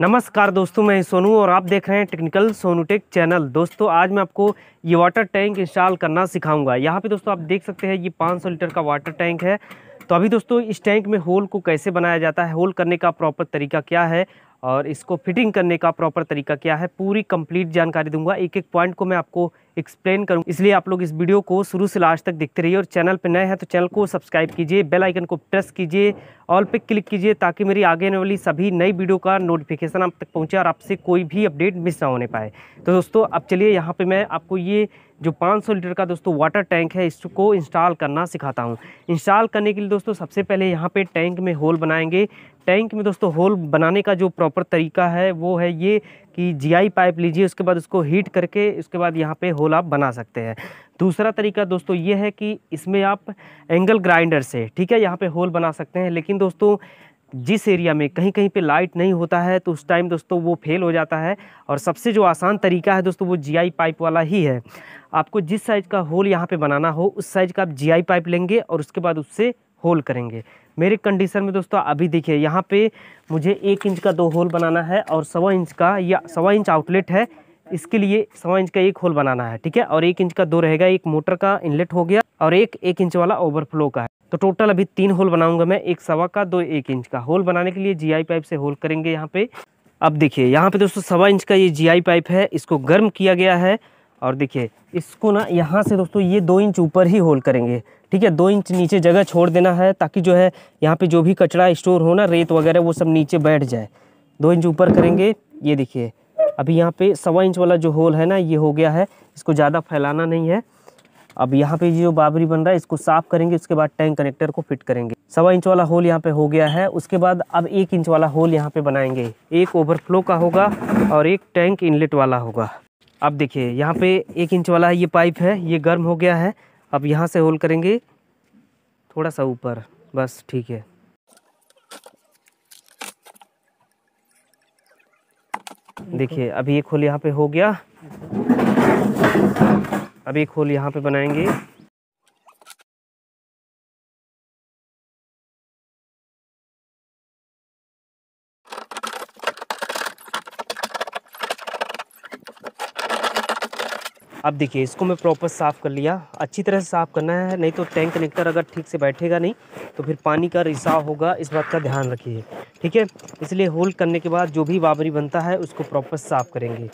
नमस्कार दोस्तों, मैं सोनू और आप देख रहे हैं टेक्निकल सोनू टेक चैनल दोस्तों, आज मैं आपको ये वाटर टैंक इंस्टॉल करना सिखाऊँगा। यहाँ पे दोस्तों, आप देख सकते हैं ये 500 लीटर का वाटर टैंक है। तो अभी दोस्तों, इस टैंक में होल को कैसे बनाया जाता है? होल करने का प्रॉपर तरीका क्या है? और इसको फिटिंग करने का प्रॉपर तरीका क्या है, पूरी कंप्लीट जानकारी दूँगा। एक एक पॉइंट को मैं आपको एक्सप्लेन करूँ। इसलिए आप लोग इस वीडियो को शुरू से लास्ट तक देखते रहिए और चैनल पर नए हैं तो चैनल को सब्सक्राइब कीजिए बेल आइकन को प्रेस कीजिए ऑल पे क्लिक कीजिए ताकि मेरी आगे आने वाली सभी नई वीडियो का नोटिफिकेशन आप तक पहुँचे और आपसे कोई भी अपडेट मिस ना होने पाए। तो दोस्तों, अब चलिए यहाँ पर मैं आपको ये जो 500 लीटर का दोस्तों वाटर टैंक है, इसको इंस्टॉल करना सिखाता हूँ। इंस्टॉल करने के लिए दोस्तों सबसे पहले यहाँ पे टैंक में होल बनाएँगे। टैंक में दोस्तों होल बनाने का जो प्रॉपर तरीका है, वो है ये कि जीआई पाइप लीजिए, उसके बाद उसको हीट करके, उसके बाद यहाँ पे होल आप बना सकते हैं। दूसरा तरीका दोस्तों ये है कि इसमें आप एंगल ग्राइंडर से, ठीक है, यहाँ पे होल बना सकते हैं। लेकिन दोस्तों जिस एरिया में कहीं कहीं पे लाइट नहीं होता है तो उस टाइम दोस्तों वो फेल हो जाता है। और सबसे जो आसान तरीका है दोस्तों, वो जीआई पाइप वाला ही है। आपको जिस साइज़ का होल यहाँ पे बनाना हो, उस साइज़ का आप जीआई पाइप लेंगे और उसके बाद उससे होल करेंगे। मेरे कंडीशन में दोस्तों, अभी देखिए, यहाँ पे मुझे एक इंच का दो होल बनाना है और सवा इंच का या सवा इंच आउटलेट है। इसके लिए सवा इंच का एक होल बनाना है, ठीक है? और एक इंच का दो रहेगा, एक मोटर का इनलेट हो गया और एक एक इंच वाला ओवरफ्लो का है। तो टोटल अभी तीन होल बनाऊँगा मैं, एक सवा का, दो एक इंच का। होल बनाने के लिए जीआई पाइप से होल करेंगे यहाँ पे। अब देखिए, यहाँ पे दोस्तों सवा इंच का ये जीआई पाइप है, इसको गर्म किया गया है। और देखिए, इसको ना यहाँ से दोस्तों ये दो इंच ऊपर ही होल करेंगे। ठीक है, दो इंच नीचे जगह छोड़ देना है, ताकि जो है यहाँ पे जो भी कचरा स्टोर हो ना, रेत वगैरह, वो सब नीचे बैठ जाए। दो इंच ऊपर करेंगे, ये देखिए। अभी यहाँ पे सवा इंच वाला जो होल है ना, ये हो गया है, इसको ज़्यादा फैलाना नहीं है। अब यहाँ पे जो बाबरी बन रहा है, इसको साफ़ करेंगे, उसके बाद टैंक कनेक्टर को फिट करेंगे। सवा इंच वाला होल यहाँ पे हो गया है, उसके बाद अब एक इंच वाला होल यहाँ पे बनाएँगे। एक ओवरफ्लो का होगा और एक टैंक इनलेट वाला होगा। अब देखिए, यहाँ पे एक इंच वाला ये पाइप है, ये गर्म हो गया है। अब यहाँ से होल करेंगे, थोड़ा सा ऊपर, बस ठीक है। देखिए, अभी एक होल यहाँ पे हो गया। अब एक होल यहाँ पे बनाएँगे। अब देखिए, इसको मैं प्रॉपर साफ़ कर लिया। अच्छी तरह से साफ़ करना है, नहीं तो टैंक कनेक्टर अगर ठीक से बैठेगा नहीं तो फिर पानी का रिसाव होगा। इस बात का ध्यान रखिए। ठीक है? इसलिए होल करने के बाद जो भी बाबरी बनता है, उसको प्रॉपर साफ़ करेंगे।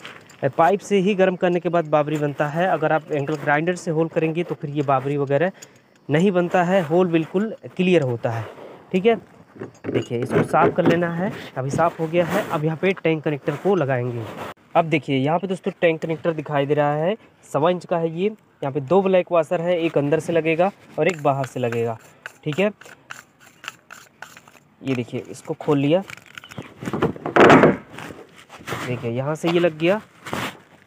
पाइप से ही गर्म करने के बाद बाबरी बनता है। अगर आप एंगल ग्राइंडर से होल करेंगे तो फिर ये बाबरी वगैरह नहीं बनता है। होल बिल्कुल क्लियर होता है। ठीक है? देखिए, इसको साफ़ कर लेना है। अभी साफ़ हो गया है। अब यहाँ पे टैंक कनेक्टर को लगाएँगे। अब देखिए, यहाँ पे दोस्तों टैंक कनेक्टर दिखाई दे रहा है। सवा इंच का है ये। यहाँ पे दो ब्लैक वाशर है। एक अंदर से लगेगा और एक बाहर से लगेगा। ठीक है? ये देखिए, इसको खोल लिया। देखिए, यहाँ से ये लग गया।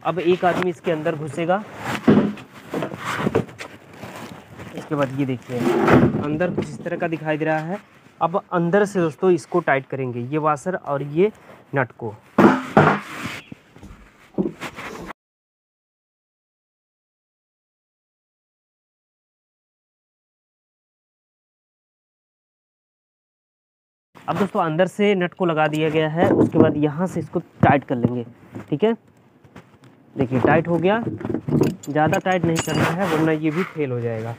अब एक आदमी इसके अंदर घुसेगा। इसके बाद ये देखिए, अंदर कुछ इस तरह का दिखाई दे रहा है। अब अंदर से दोस्तों इसको टाइट करेंगे, ये वाशर और ये नट को। अब दोस्तों अंदर से नट को लगा दिया गया है, उसके बाद यहाँ से इसको टाइट कर लेंगे, ठीक है? देखिए टाइट हो गया। ज़्यादा टाइट नहीं करना है, वरना ये भी फेल हो जाएगा।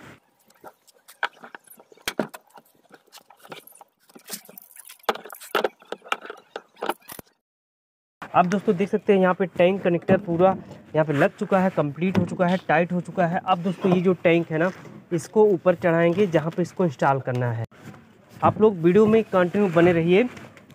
अब दोस्तों देख सकते हैं, यहाँ पे टैंक कनेक्टर पूरा यहाँ पे लग चुका है कंप्लीट हो चुका है टाइट हो चुका है। अब दोस्तों, ये जो टैंक है ना, इसको ऊपर चढ़ाएँगे, जहाँ पे इसको इंस्टॉल करना है। आप लोग वीडियो में कंटिन्यू बने रहिए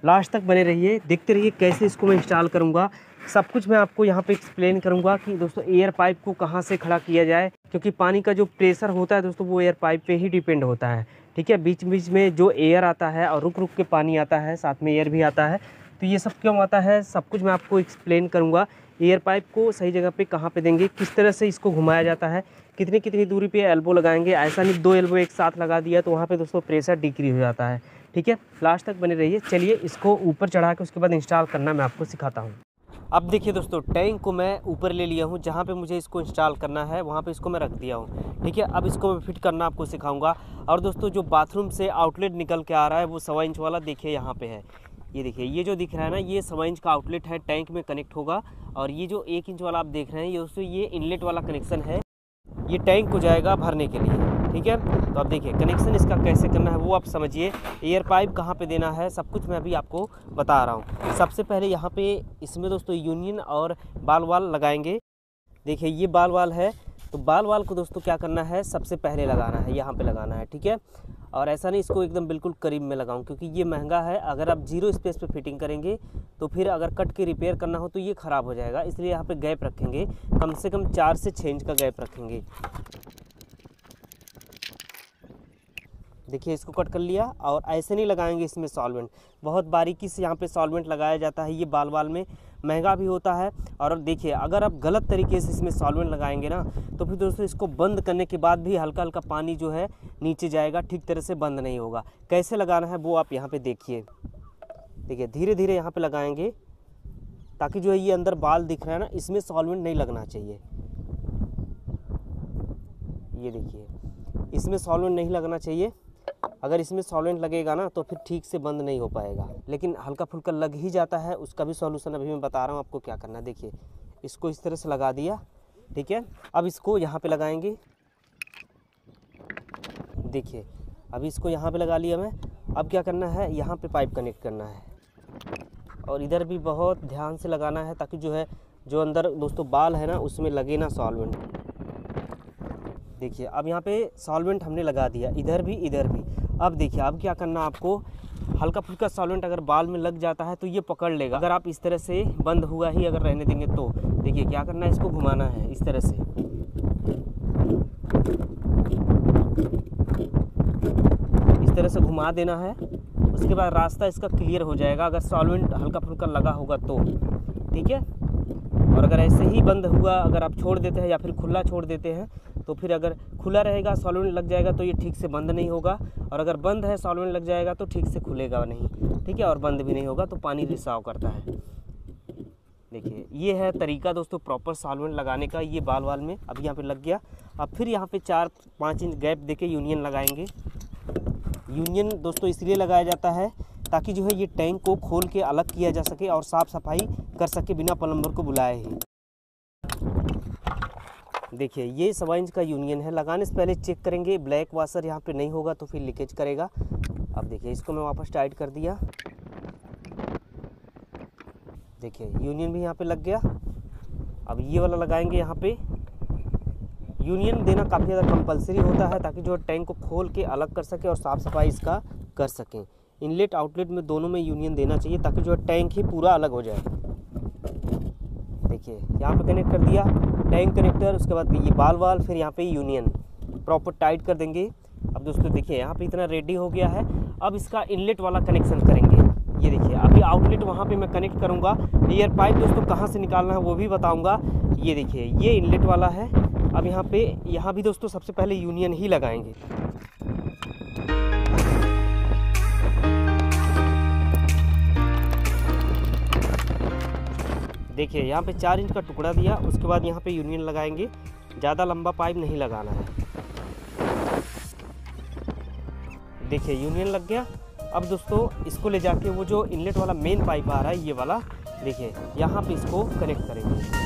लास्ट तक बने रहिए, देखते रहिए कैसे इसको मैं इंस्टॉल करूँगा। सब कुछ मैं आपको यहाँ पे एक्सप्लेन करूँगा कि दोस्तों एयर पाइप को कहाँ से खड़ा किया जाए, क्योंकि पानी का जो प्रेशर होता है दोस्तों, वो एयर पाइप पे ही डिपेंड होता है, ठीक है? बीच बीच में जो एयर आता है और रुक रुक के पानी आता है, साथ में एयर भी आता है तो ये सब क्यों आता है? सब कुछ मैं आपको एक्सप्लेन करूँगा। एयर पाइप को सही जगह पे कहाँ पे देंगे, किस तरह से इसको घुमाया जाता है कितनी कितनी दूरी पे एल्बो लगाएँगे, ऐसा नहीं दो एल्बो एक साथ लगा दिया तो वहाँ पे दोस्तों प्रेशर डिक्रीज हो जाता है, ठीक है? लास्ट तक बने रहिए, चलिए इसको ऊपर चढ़ा के उसके बाद इंस्टॉल करना मैं आपको सिखाता हूँ। अब देखिए दोस्तों, टैंक को मैं ऊपर ले लिया हूँ, जहाँ पे मुझे इसको इंस्टॉल करना है, वहाँ पे इसको मैं रख दिया हूँ। ठीक है, अब इसको मैं फिट करना आपको सिखाऊँगा। और दोस्तों, जो बाथरूम से आउटलेट निकल के आ रहा है, वो सवा इंच वाला देखिए यहाँ पे है। ये देखिए, ये जो दिख रहा है ना, ये सवा इंच का आउटलेट है, टैंक में कनेक्ट होगा। और ये जो एक इंच वाला आप देख रहे हैं, ये दोस्तों, ये इनलेट वाला कनेक्शन है। ये टैंक को जाएगा भरने के लिए। ठीक है? तो अब देखिए कनेक्शन इसका कैसे करना है वो आप समझिए। एयर पाइप कहाँ पे देना है? सब कुछ मैं अभी आपको बता रहा हूँ। सबसे पहले यहाँ पे इसमें दोस्तों यूनियन और बाल वाल लगाएँगे। देखिए, ये बाल वाल है। तो बाल वाल को दोस्तों क्या करना है? सबसे पहले लगाना है, यहाँ पे लगाना है, ठीक है? और ऐसा नहीं इसको एकदम बिल्कुल करीब में लगाऊँ, क्योंकि ये महँगा है। अगर आप ज़ीरो स्पेस पे फिटिंग करेंगे तो फिर अगर कट के रिपेयर करना हो तो ये ख़राब हो जाएगा। इसलिए यहाँ पे गैप रखेंगे। कम से कम चार से छः इंच का गैप रखेंगे। देखिए, इसको कट कर लिया और ऐसे नहीं लगाएँगे इसमें सॉल्वेंट। बहुत बारीकी से यहाँ पे सॉल्वेंट लगाया जाता है, ये बाल बाल में। महँगा भी होता है और देखिए, अगर आप गलत तरीके से इसमें सॉल्वेंट लगाएँगे ना तो फिर दोस्तों इसको बंद करने के बाद भी हल्का हल्का पानी जो है नीचे जाएगा, ठीक तरह से बंद नहीं होगा। कैसे लगाना है वो आप यहाँ पर देखिए। देखिए धीरे धीरे यहाँ पर लगाएँगे ताकि जो है ये अंदर बाल दिख रहा है ना, इसमें सॉल्वेंट नहीं लगना चाहिए। ये देखिए, इसमें सॉल्वेंट नहीं लगना चाहिए। अगर इसमें सॉल्वेंट लगेगा ना तो फिर ठीक से बंद नहीं हो पाएगा। लेकिन हल्का फुल्का लग ही जाता है, उसका भी सॉल्यूशन अभी मैं बता रहा हूँ आपको क्या करना है। देखिए, इसको इस तरह से लगा दिया, ठीक है? अब इसको यहाँ पे लगाएँगे। देखिए, अभी इसको यहाँ पे लगा लिया मैं। अब क्या करना है? यहाँ पे पाइप कनेक्ट करना है। और इधर भी बहुत ध्यान से लगाना है, ताकि जो है, जो अंदर दोस्तों बाल है ना, उसमें लगे ना सॉल्वेंट देखिए, अब यहाँ पे सॉल्वेंट हमने लगा दिया। इधर भी इधर भी। अब देखिए, अब क्या करना है आपको? हल्का फुल्का सॉलेंट अगर बाल में लग जाता है तो ये पकड़ लेगा। अगर आप इस तरह से बंद हुआ ही अगर रहने देंगे तो। देखिए, क्या करना है? इसको घुमाना है, इस तरह से। इस तरह से घुमा देना है। उसके बाद रास्ता इसका क्लियर हो जाएगा। अगर सॉल्वेंट हल्का फुल्का लगा होगा तो। ठीक है? और अगर ऐसे ही बंद हुआ, अगर आप छोड़ देते हैं या फिर खुला छोड़ देते हैं तो फिर अगर खुला रहेगा सॉल्वेंट लग जाएगा तो ये ठीक से बंद नहीं होगा। और अगर बंद है सॉल्वेंट लग जाएगा तो ठीक से खुलेगा नहीं। ठीक है? और बंद भी नहीं होगा तो पानी रिसाव करता है। देखिए, ये है तरीका दोस्तों प्रॉपर सॉल्वेंट लगाने का। ये बाल वाल में अब यहाँ पे लग गया। अब फिर यहाँ पे चार, पाँच इंच गैप देके यूनियन लगाएँगे। यूनियन दोस्तों इसलिए लगाया जाता है ताकि जो है ये टैंक को खोल के अलग किया जा सके और साफ़ सफ़ाई कर सके बिना प्लम्बर को बुलाए ही। देखिए, ये सवा इंच का यूनियन है। लगाने से पहले चेक करेंगे। ब्लैक वाशर यहाँ पे नहीं होगा तो फिर लीकेज करेगा। अब देखिए, इसको मैं वापस टाइट कर दिया। देखिए यूनियन भी यहाँ पे लग गया। अब ये वाला लगाएँगे यहाँ पे। यूनियन देना काफ़ी ज़्यादा कंपलसरी होता है ताकि जो टैंक को खोल के अलग कर सके और साफ़ सफ़ाई इसका कर सकें। इनलेट आउटलेट में दोनों में यूनियन देना चाहिए ताकि जो टैंक ही पूरा अलग हो जाए। देखिए, यहाँ पे कनेक्ट कर दिया। टैंक कनेक्टर, उसके बाद ये बाल वाल, फिर यहाँ पे यूनियन। प्रॉपर टाइट कर देंगे। अब दोस्तों देखिए, यहाँ पे इतना रेडी हो गया है। अब इसका इनलेट वाला कनेक्शन करेंगे। ये देखिए, अभी आउटलेट वहाँ पे मैं कनेक्ट करूँगा। एयर पाइप दोस्तों कहाँ से निकालना है वो भी बताऊँगा। ये देखिए, ये इनलेट वाला है। अब यहाँ पे, यहाँ भी दोस्तों सबसे पहले यूनियन ही लगाएँगे। देखिए, यहाँ पे चार इंच का टुकड़ा दिया, उसके बाद यहाँ पे यूनियन लगाएँगे। ज़्यादा लंबा पाइप नहीं लगाना है। देखिए, यूनियन लग गया। अब दोस्तों, इसको ले जाके वो जो इनलेट वाला मेन पाइप आ रहा है, ये वाला, देखिए, यहाँ पे इसको कनेक्ट करेंगे।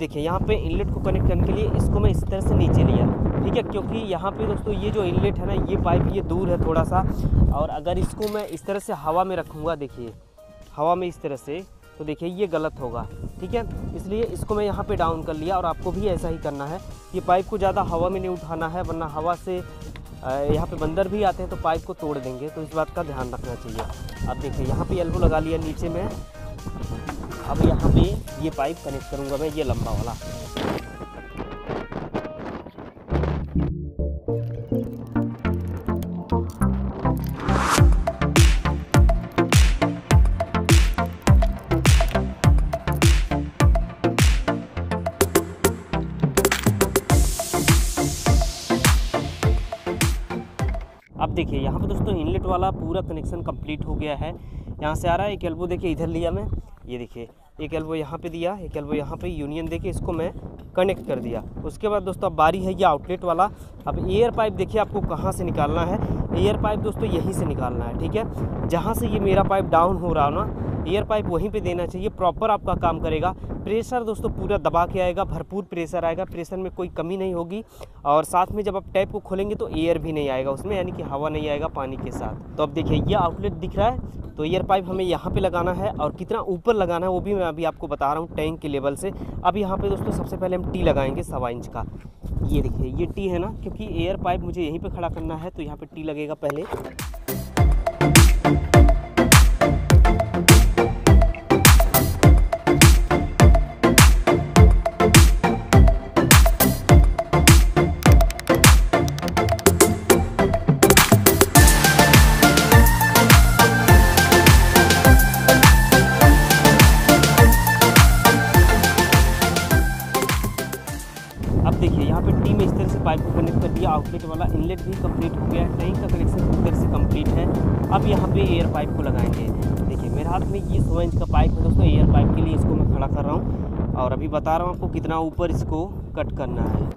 देखिए, यहाँ पे इनलेट को कनेक्ट करने के लिए इसको मैं इस तरह से नीचे लिया। ठीक है, क्योंकि यहाँ पे दोस्तों ये जो इनलेट है ना, ये पाइप ये दूर है थोड़ा सा और अगर इसको मैं इस तरह से हवा में रखूँगा, देखिए, हवा में इस तरह से तो देखिए ये गलत होगा। ठीक है, इसलिए इसको मैं यहाँ पे डाउन कर लिया और आपको भी ऐसा ही करना है ये पाइप को ज़्यादा हवा में नहीं उठाना है, वरना हवा से यहाँ पे बंदर भी आते हैं तो पाइप को तोड़ देंगे। तो इस बात का ध्यान रखना चाहिए। अब देखिए, यहाँ पे एल्बो लगा लिया नीचे में। अब यहाँ पे ये पाइप कनेक्ट करूँगा मैं, ये लंबा वाला। अब देखिए, यहाँ पे दोस्तों इनलेट वाला पूरा कनेक्शन कंप्लीट हो गया है। यहाँ से आ रहा है एक एल्बो देखिए इधर लिया मैं। ये देखिए एक एल्बो यहाँ पे दिया, एक एल्बो यहाँ पे यूनियन देके इसको मैं कनेक्ट कर दिया। उसके बाद दोस्तों, अब बारी है ये आउटलेट वाला। अब एयर पाइप देखिए आपको कहाँ से निकालना है। एयर पाइप दोस्तों, यहीं से निकालना है, ठीक है? जहाँ से ये मेरा पाइप डाउन हो रहा ना एयर पाइप वहीं पे देना चाहिए, प्रॉपर आपका काम करेगा। प्रेशर दोस्तों पूरा दबा के आएगा, भरपूर प्रेशर आएगा, प्रेशर में कोई कमी नहीं होगी। और साथ में जब आप टैप को खोलेंगे तो एयर भी नहीं आएगा उसमें, यानी कि हवा नहीं आएगा पानी के साथ। तो अब देखिए, ये आउटलेट दिख रहा है तो एयर पाइप हमें यहाँ पे लगाना है और कितना ऊपर लगाना है वो भी मैं अभी आपको बता रहा हूँ टैंक के लेवल से। अब यहाँ पे दोस्तों सबसे पहले हम टी लगाएँगे सवा इंच का। ये देखिए, ये टी है ना, क्योंकि एयर पाइप मुझे यहीं पे खड़ा करना है तो यहाँ पे टी लगेगा पहले। कंप्लीट है। अब यहाँ पे एयर पाइप को लगाएँगे। देखिए, मेरे हाथ में ये सौ इंच का पाइप है दोस्तों। एयर पाइप के लिए इसको मैं खड़ा कर रहा हूँ। और अभी बता रहा हूँ आपको कितना ऊपर इसको कट करना है।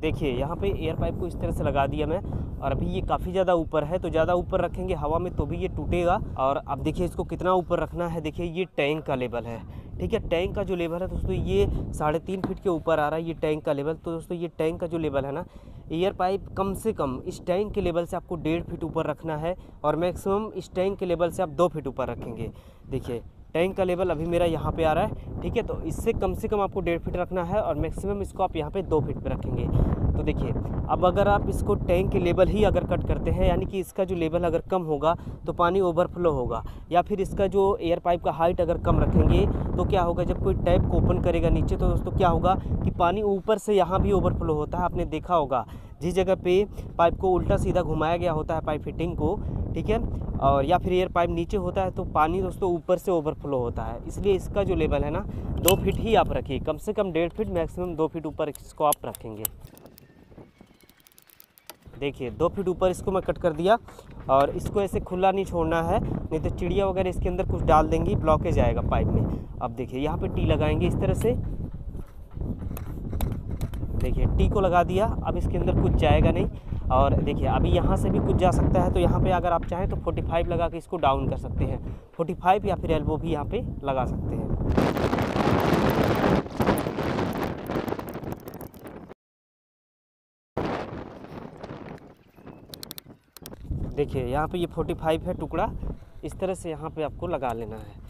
देखिए, यहाँ पे एयर पाइप को इस तरह से लगा दिया मैं। और अभी ये काफ़ी ज़्यादा ऊपर है तो ज़्यादा ऊपर रखेंगे हवा में तो भी ये टूटेगा। और अब देखिए इसको कितना ऊपर रखना है, देखिए ये टैंक का लेवल है, ठीक है? टैंक का जो लेवल है दोस्तों ये साढ़े तीन फीट के ऊपर आ रहा है, ये टैंक का लेवल। तो दोस्तों ये टैंक का जो लेवल है ना, एयर पाइप कम से कम इस टैंक के लेवल से आपको डेढ़ फीट ऊपर रखना है, और मैक्सिमम इस टैंक के लेवल से आप दो फीट ऊपर रखेंगे। देखिए टैंक का लेवल अभी मेरा यहाँ पे आ रहा है, ठीक है? तो इससे कम से कम आपको डेढ़ फीट रखना है और मैक्सिमम इसको आप यहाँ पे दो फीट पे रखेंगे। तो देखिए, अब अगर आप इसको टैंक के लेवल ही अगर कट करते हैं, यानी कि इसका जो लेवल अगर कम होगा तो पानी ओवरफ्लो होगा, या फिर इसका जो एयर पाइप का हाइट अगर कम रखेंगे तो क्या होगा, जब कोई टैप को ओपन करेगा नीचे तो दोस्तों क्या होगा कि पानी ऊपर से यहाँ भी ओवरफ्लो होता है, आपने देखा होगा। जिस जगह पे पाइप को उल्टा सीधा घुमाया गया होता है, पाइप फिटिंग को, ठीक है? और या फिर एयर पाइप नीचे होता है तो पानी दोस्तों ऊपर से ओवरफ्लो होता है। इसलिए इसका जो लेवल है ना, दो फीट ही आप रखिए। कम से कम डेढ़ फीट मैक्सिमम दो फीट ऊपर इसको आप रखेंगे। देखिए, दो फीट ऊपर इसको मैं कट कर दिया और इसको ऐसे खुला नहीं छोड़ना है, नहीं तो चिड़िया वगैरह इसके अंदर कुछ डाल देंगी ब्लॉकेज आएगा पाइप में। अब देखिए, यहाँ पे टी लगाएँगे इस तरह से। देखिए, टी को लगा दिया, अब इसके अंदर कुछ जाएगा नहीं। और देखिए, अभी यहाँ से भी कुछ जा सकता है तो यहाँ पे अगर आप चाहें तो 45 लगा के इसको डाउन कर सकते हैं। 45 या फिर एल्बो भी यहाँ पे लगा सकते हैं। देखिए, यहाँ पे ये 45 है टुकड़ा, इस तरह से यहाँ पे आपको लगा लेना है।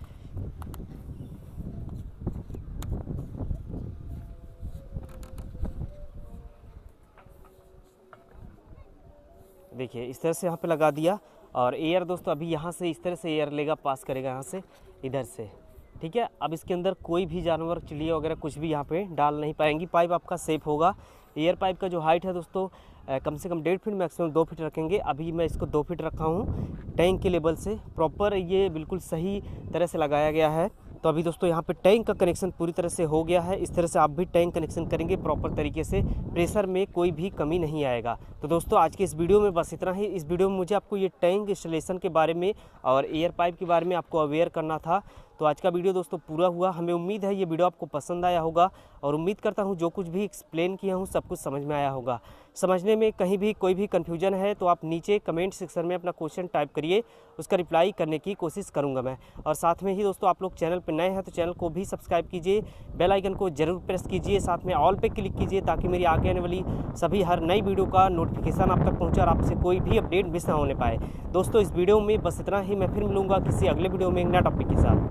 देखिए, इस तरह से यहाँ पे लगा दिया और एयर दोस्तों, अभी यहाँ से इस तरह से एयर लेगा पास करेगा यहाँ से, इधर से। ठीक है? अब इसके अंदर कोई भी जानवर, चिड़िया वगैरह कुछ भी यहाँ पे डाल नहीं पाएँगी। पाइप आपका सेफ़ होगा। एयर पाइप का जो हाइट है दोस्तों कम से कम डेढ़ फीट मैक्सिमम दो फीट रखेंगे। अभी मैं इसको दो फीट रखा हूँ टैंक के लेवल से। प्रॉपर ये बिल्कुल सही तरह से लगाया गया है। तो अभी दोस्तों यहाँ पे टैंक का कनेक्शन पूरी तरह से हो गया है। इस तरह से आप भी टैंक कनेक्शन करेंगे प्रॉपर तरीके से। प्रेशर में कोई भी कमी नहीं आएगा। तो दोस्तों आज के इस वीडियो में बस इतना ही। इस वीडियो में मुझे आपको ये टैंक इंस्टॉलेशन के बारे में और एयर पाइप के बारे में आपको अवेयर करना था। तो आज का वीडियो दोस्तों पूरा हुआ। हमें उम्मीद है ये वीडियो आपको पसंद आया होगा और उम्मीद करता हूँ जो कुछ भी एक्सप्लेन किया हूँ, सब कुछ समझ में आया होगा। समझने में कहीं भी कोई भी कन्फ्यूज़न है तो आप नीचे कमेंट सेक्शन में अपना क्वेश्चन टाइप करिए, उसका रिप्लाई करने की कोशिश करूँगा मैं। और साथ में ही दोस्तों आप लोग चैनल पर नए हैं तो चैनल को भी सब्सक्राइब कीजिए बेल आइकन को ज़रूर प्रेस कीजिए, साथ में ऑल पे क्लिक कीजिए ताकि मेरी आगे आने वाली सभी हर नई वीडियो का नोटिफिकेशन आप तक पहुँचे और आपसे कोई भी अपडेट मिस ना होने पाए। दोस्तों इस वीडियो में बस इतना ही, मैं फिर मिलूँगा किसी अगले वीडियो में एक नया टॉपिक के साथ।